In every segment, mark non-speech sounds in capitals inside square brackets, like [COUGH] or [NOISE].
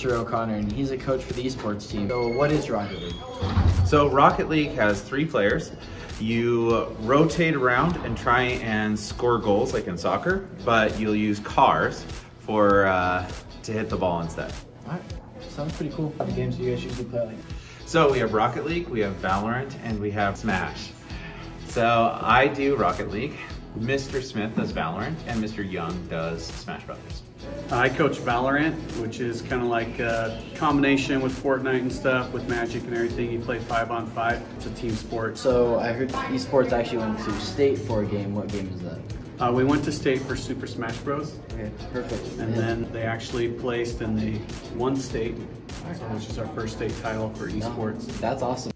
Mr. O'Connor, and he's a coach for the esports team. So what is Rocket League? So Rocket League has three players. You rotate around and try and score goals like in soccer, but you'll use cars for uh, to hit the ball instead. All right, sounds pretty cool. What games you guys usually play like? So we have Rocket League, we have Valorant, and we have Smash. So I do Rocket League, Mr. Smith does Valorant, and Mr. Young does Smash Brothers. I coach Valorant, which is kind of like a combination with Fortnite and stuff, with Magic and everything. You play five on five. It's a team sport. So I heard esports actually went to state for a game. What game is that? Uh, we went to state for Super Smash Bros. Okay, perfect. And then they actually placed in the one state, which is our first state title for esports. That's awesome.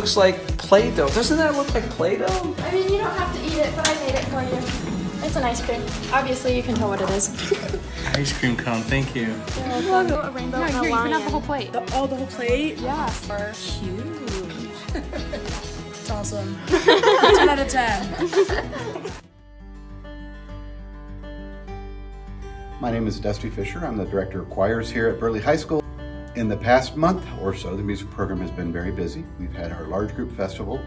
Looks like Play-Doh. Doesn't that look like Play-Doh? I mean, you don't have to eat it, but I made it for you. It's an ice cream. Obviously, you can tell what it is. [LAUGHS] Ice cream cone, thank you. A rainbow No, and a here, you can lion. have the whole plate. Oh, the whole plate? Yeah. Cute. it's awesome. [LAUGHS] 10 out of 10. My name is Dusty Fisher. I'm the Director of Choirs here at Burley High School. In the past month or so, the music program has been very busy. We've had our large group festival,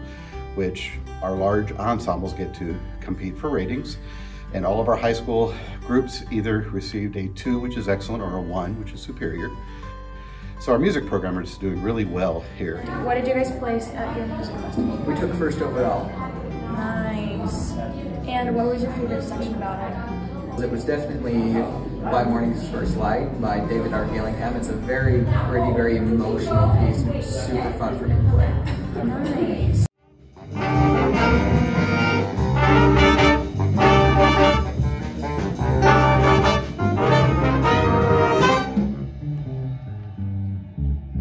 which our large ensembles get to compete for ratings. And all of our high school groups either received a two, which is excellent, or a one, which is superior. So our music program is doing really well here. What did you guys place at your music festival? We took first overall. Nice. And what was your favorite section about it? It was definitely By Morning's First Light by David R. Gillingham. It's a very pretty, very emotional piece and it's super fun for me to play. Nice.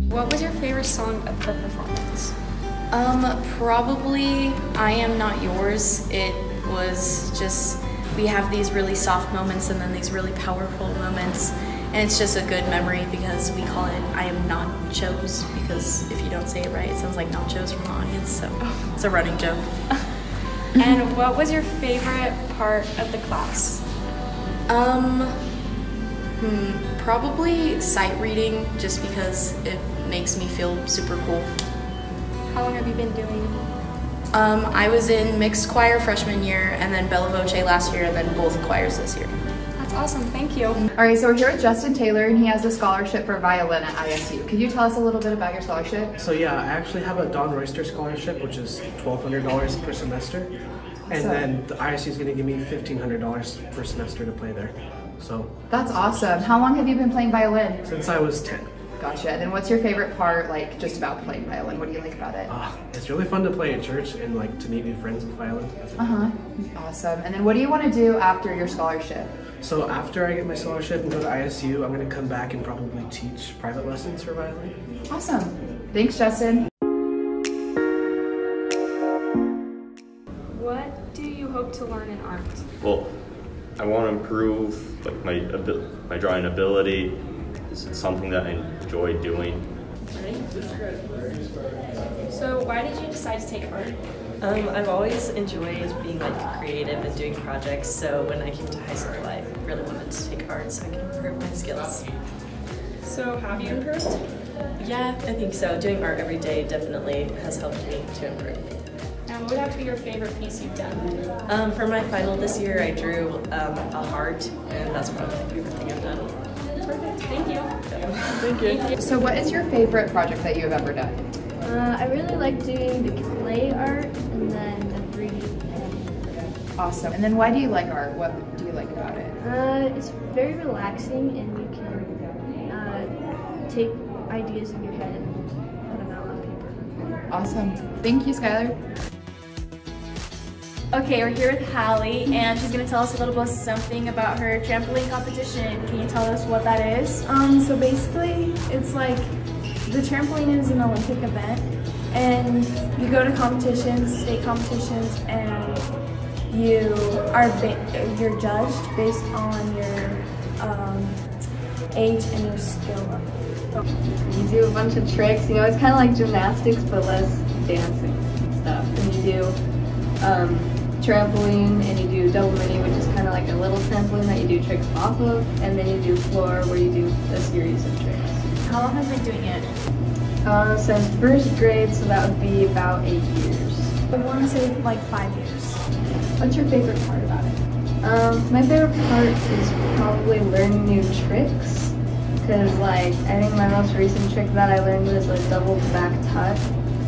What was your favorite song of the performance? Um, probably I Am Not Yours. It was just, we have these really soft moments and then these really powerful moments. And it's just a good memory because we call it I Am Not Chose because if you don't say it right, it sounds like nachos from the audience. So it's a running joke. [LAUGHS] and what was your favorite part of the class? Um, hmm, probably sight reading just because it makes me feel super cool. How long have you been doing? Um, I was in mixed choir freshman year and then Bella Voce last year and then both choirs this year. That's awesome. Thank you. All right, so we're here with Justin Taylor, and he has a scholarship for violin at ISU. Could you tell us a little bit about your scholarship? So yeah, I actually have a Don Royster scholarship, which is twelve hundred dollars per semester, and So- then the ISU is going to give me fifteen hundred dollars per semester to play there. So That's awesome. How long have you been playing violin? since I was ten, Gotcha. And then what's your favorite part, like, just about playing violin? What do you like about it? uh, it's really fun to play in church and like to meet new friends with violin. Uh huh. Awesome. And then what do you want to do after your scholarship? So after I get my scholarship and go to ISU, I'm going to come back and probably teach private lessons for violin. Awesome. Thanks, Justin. What do you hope to learn in art? Well, I want to improve like my my drawing ability. This is something that I enjoy doing. So why did you decide to take art? Um, I've always enjoyed being like creative and doing projects. So when I came to high school, I really wanted to take art so I could improve my skills. So have you improved? Yeah, I think so. Doing art every day definitely has helped me to improve. And what would have to be your favorite piece you've done? Um, for my final this year, I drew um, a heart, and that's probably my favorite thing I've done. Perfect. Thank you. Thank you. So, what is your favorite project that you have ever done? Uh, I really like doing the clay art and then the 3D. Awesome. And then, why do you like art? What do you like about it? Uh, it's very relaxing and you can uh, take ideas in your head and put them out on paper. Awesome. Thank you, Skylar. Okay, we're here with Hallie, and she's gonna tell us a little bit something about her trampoline competition. Can you tell us what that is? Um, so basically, it's like the trampoline is an Olympic event, and you go to competitions, state competitions, and you are you're judged based on your um, age and your skill level. You do a bunch of tricks, you know, it's kind of like gymnastics, but less dancing and stuff. And you do um, trampoline, and you do double mini, which is kind of like a little trampoline that you do tricks off of, and then you do floor, where you do a series of tricks. How long have you been doing it? Uh, since first grade, so that would be about eight years. I want to say like five years. What's your favorite part about it? Um, my favorite part is probably learning new tricks. Cause like, I think my most recent trick that I learned was a double back tuck.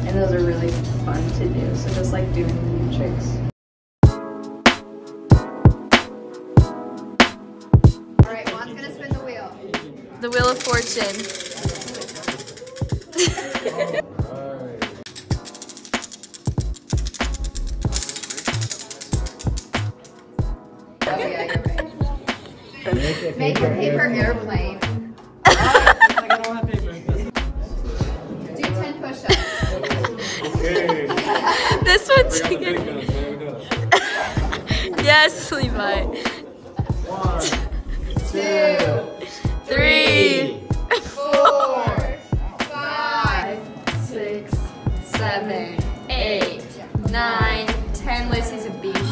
And those are really fun to do. So just like doing new tricks. Wheel of Fortune. Yeah, you're right. Make a paper airplane. Do 10 push-ups. [LAUGHS] this one's good. [LAUGHS] yes, Levi. One, two,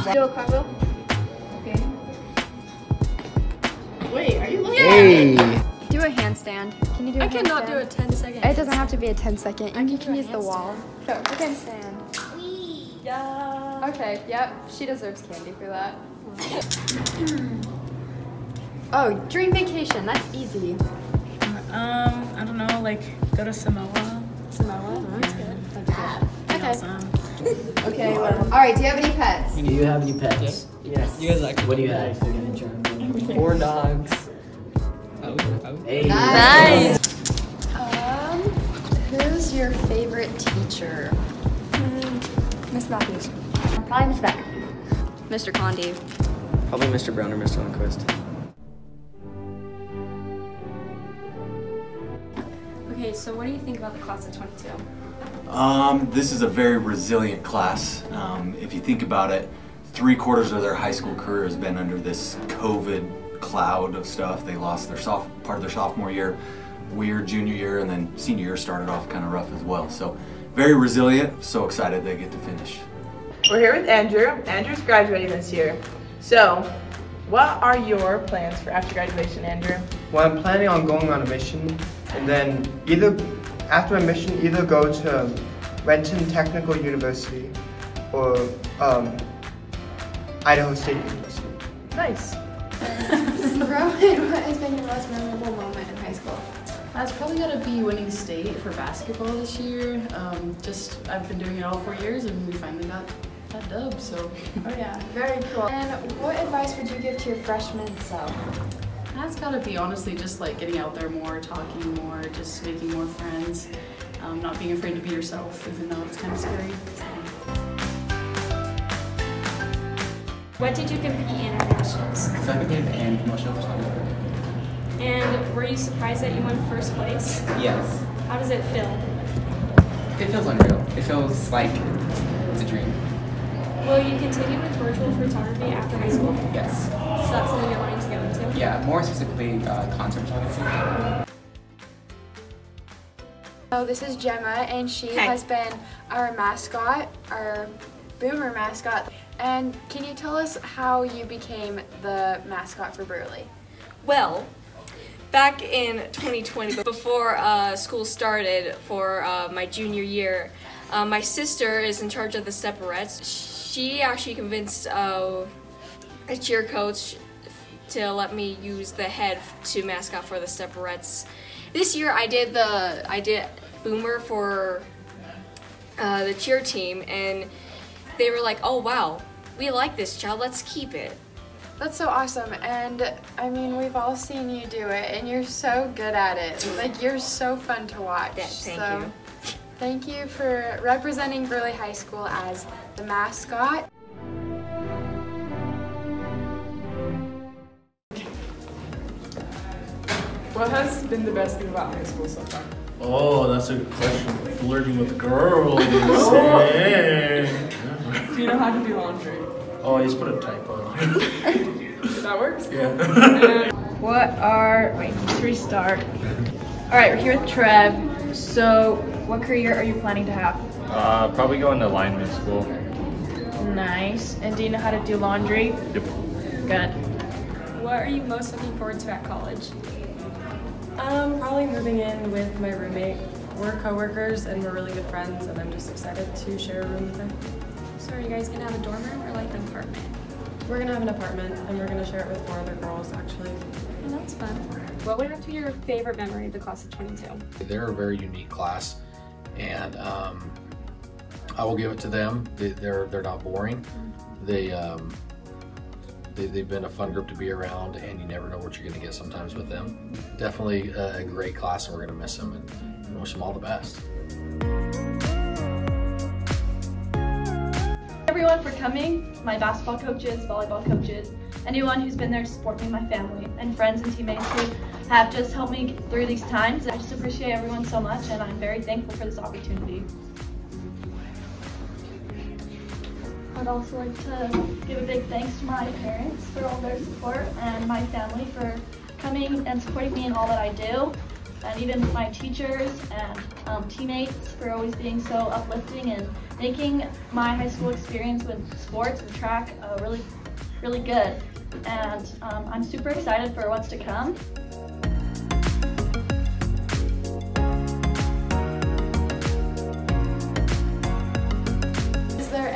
Lucy's a beast. Do a cartwheel. Wait, are you looking Hey. Do a handstand. Can you do a I cannot do handstand? a 10 second. It doesn't have to be a 10 second. You can can do a use the wall. Sure. Okay. Yeah. Okay, yep. She deserves candy for that. [CLEARS THROAT] oh, dream vacation. That's easy. Um, I don't know, like go to Samoa. Samoa? Okay. Okay, well. Alright, do you have any pets? Do you have any pets? Yes. You guys like What do you have? Four dogs. Hey. Nice. Um, who's your favorite teacher? Miss Matthews. Probably Miss Beck. Mr. Condi. Probably Mr. Brown or Mr. Lundquist. Okay, so what do you think about the class of 22? Um, this is a very resilient class. Um, if you think about it, three quarters of their high school career has been under this COVID cloud of stuff. They lost their soft part of their sophomore year, weird junior year, and then senior year started off kind of rough as well. So very resilient. So excited they get to finish. We're here with Andrew. Andrew's graduating this year. So, what are your plans for after graduation, Andrew? Well, I'm planning on going on a mission and then either after a mission, either go to Renton Technical University or um, Idaho State University. Nice. [LAUGHS] Rowan, what has been your most memorable moment in high school? That's probably got to be winning state for basketball this year. Um, just I've been doing it all four years, and we finally got that dub. So. Oh yeah, very cool. And what advice would you give to your freshman self? That's got to be honestly just like getting out there more, talking more, just making more friends, um, not being afraid to be yourself, even though it's kind of scary. What did you compete in at nationals? Executive and promotional photographer. And were you surprised that you won first place? Yes. How does it feel? It feels unreal. It feels like it's a dream. Will you continue with virtual photography after high school? Yes. So that's something you're wanting to go into? Yeah, more specifically uh, concert photography. So this is Gemma, and she has been our mascot, our Boomer mascot. And can you tell us how you became the mascot for Burley? Well, back in 2020, [LAUGHS] before uh, school started for uh, my junior year, uh, my sister is in charge of the Steparettes. She actually convinced uh, a cheer coach to let me use the head to mascot for the Steparettes. This year I did the I did Boomer for uh, the cheer team, and they were like, "Oh wow, we like this child. Let's keep it." That's so awesome. And I mean, we've all seen you do it, and you're so good at it. Like, you're so fun to watch. Thank so, you. Thank you for representing Burley High School as the mascot. What has been the best thing about high school so far? Oh, that's a good question. Flirting with girls. [LAUGHS] Do you know how to do laundry? Oh, I just put a Tide Pod. [LAUGHS] that works? Yeah. [LAUGHS] What are, wait, let's restart. All right, we're here with Trev. So, what career are you planning to have? Uh, probably going to lineman school. Nice. And do you know how to do laundry? Yep. Good. What are you most looking forward to at college? Um, probably moving in with my roommate. We're coworkers and we're really good friends, and I'm just excited to share a room with her. So are you guys gonna have a dorm room or like an apartment? We're gonna have an apartment, and we're gonna share it with four other girls, actually. Well, that's fun. What would have to be your favorite memory of the class of 22? They're a very unique class, and um, I will give it to them. They, they're they're not boring. They, um, they they've been a fun group to be around, and you never know what you're going to get sometimes with them. Definitely a, great class, and we're going to miss them and wish them all the best. everyone for coming, my basketball coaches, volleyball coaches, anyone who's been there to support me, my family, and friends and teammates who have just helped me through these times. I just appreciate everyone so much and I'm very thankful for this opportunity. I'd also like to give a big thanks to my parents for all their support and my family for coming and supporting me in all that I do and even my teachers and um, teammates for always being so uplifting and making my high school experience with sports and track uh, really, really good. And um, I'm super excited for what's to come.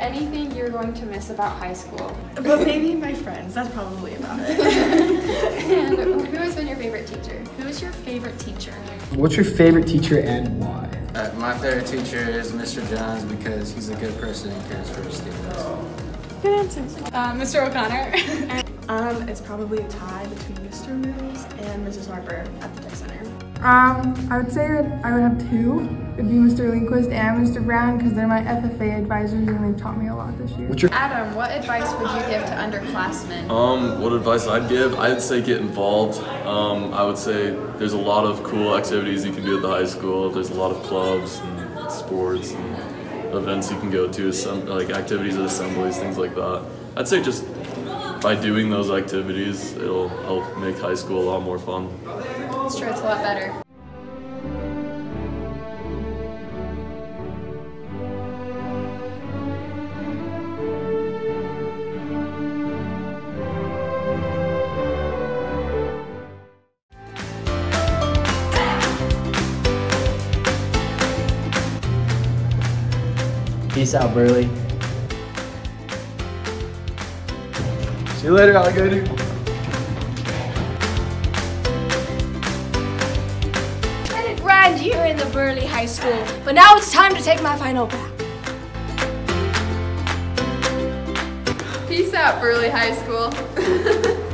Anything you're going to miss about high school? But maybe my friends, that's probably about it. [LAUGHS] and who has been your favorite teacher? Who is your favorite teacher? What's your favorite teacher and why? Uh, my favorite teacher is Mr. Johns because he's a good person and cares for his students. Good answer. Uh, Mr. O'Connor. [LAUGHS] um, it's probably a tie between Mr. Mills and Mrs. Harper at the Tech Center. Um, I would say that I would have two. It would be Mr. Lindquist and Mr. Brown because they're my FFA advisors and they've taught me a lot this year. Adam, what advice would you give to underclassmen? Um, what advice I'd give? I'd say get involved. Um, I would say there's a lot of cool activities you can do at the high school. There's a lot of clubs and sports and events you can go to, some like activities at assemblies, things like that. I'd say just by doing those activities, it'll help make high school a lot more fun. It's true, it's a lot better. Peace out, Burley. See you later, alligator. Had a grand year in the Burley High School, but now it's time to take my final bow. Peace out, Burley High School. [LAUGHS]